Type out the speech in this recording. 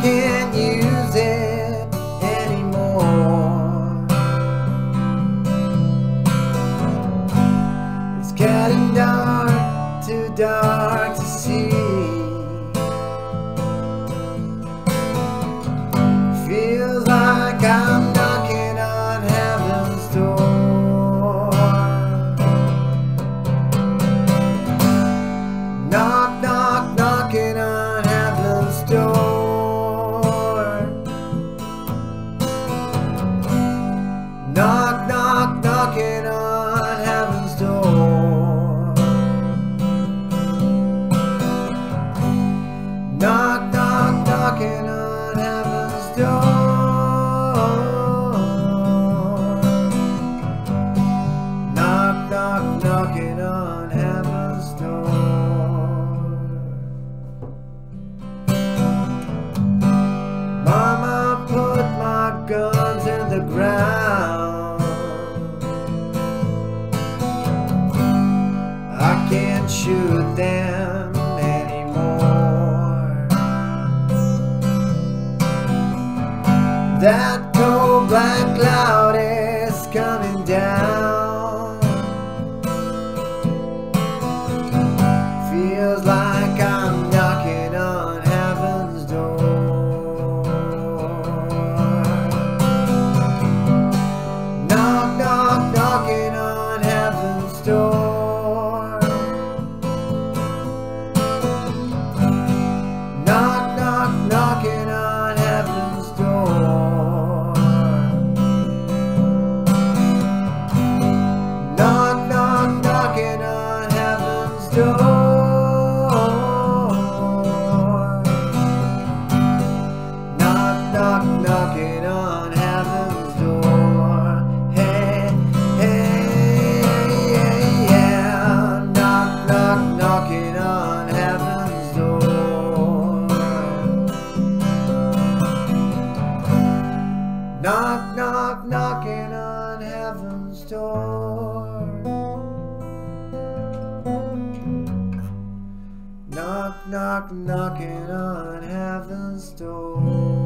again. Knock, knock, knocking on heaven's door. Knock, knock, knocking on heaven's door. Knock, knock, knocking on heaven's door. Mama put my guns in the ground. Can't shoot them anymore. That cold black cloud is Knock, knock, knocking on heaven's door. Hey, hey, yeah, yeah. Knock, knock, knocking on heaven's door. Knock, knock, knocking on heaven's door. Knock, knock, knocking on heaven's door.